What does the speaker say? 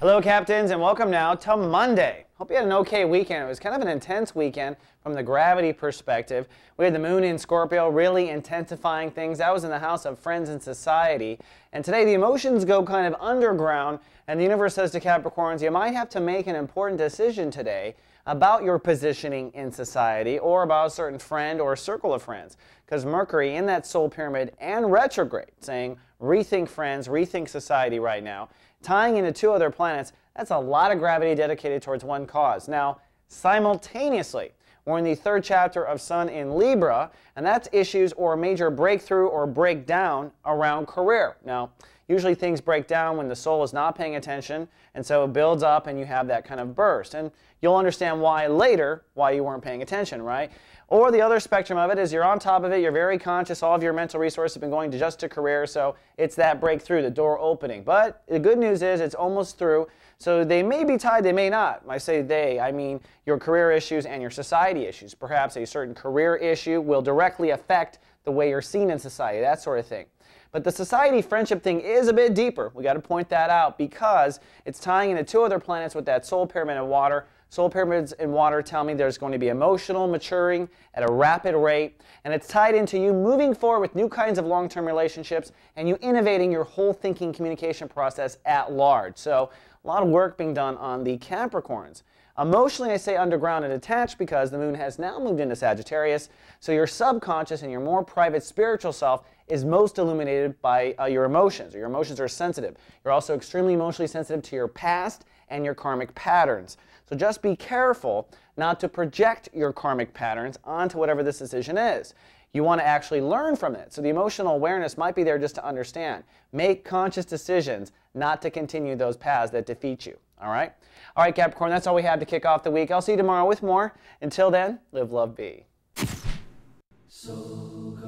Hello, captains, and welcome now to Monday. Hope you had an okay weekend. It was kind of an intense weekend from the gravity perspective. We had the moon in Scorpio really intensifying things. That was in the house of friends and society. And today the emotions go kind of underground, and the universe says to Capricorns, you might have to make an important decision today about your positioning in society or about a certain friend or a circle of friends. Because Mercury in that soul pyramid and retrograde, saying rethink friends, rethink society right now tying into two other planets, that's a lot of gravity dedicated towards one cause. Now, simultaneously, we're in the third chapter of Sun in Libra, and that's issues or major breakthrough or breakdown around career. Now, usually things break down when the soul is not paying attention, and so it builds up and you have that kind of burst. And you'll understand why later, why you weren't paying attention, right? Or the other spectrum of it is you're on top of it, you're very conscious, all of your mental resources have been going to just to career, so it's that breakthrough, the door opening. But the good news is it's almost through, so they may be tied, they may not. I say they, I mean your career issues and your society issues. Perhaps a certain career issue will directly affect the way you're seen in society, that sort of thing. But the society friendship thing is a bit deeper. We got to point that out because it's tying into two other planets with that soul pyramid and water Soul pyramids and water tell me there's going to be emotional maturing at a rapid rate, and it's tied into you moving forward with new kinds of long term relationships and you innovating your whole thinking communication process at large. So, a lot of work being done on the Capricorns. Emotionally, I say underground and detached because the moon has now moved into Sagittarius, so your subconscious and your more private spiritual self is most illuminated by uh, your emotions, your emotions are sensitive. You're also extremely emotionally sensitive to your past and your karmic patterns. So just be careful not to project your karmic patterns onto whatever this decision is. You want to actually learn from it. So the emotional awareness might be there just to understand. Make conscious decisions not to continue those paths that defeat you. All right? All right, Capricorn, that's all we have to kick off the week. I'll see you tomorrow with more. Until then, live, love, be. So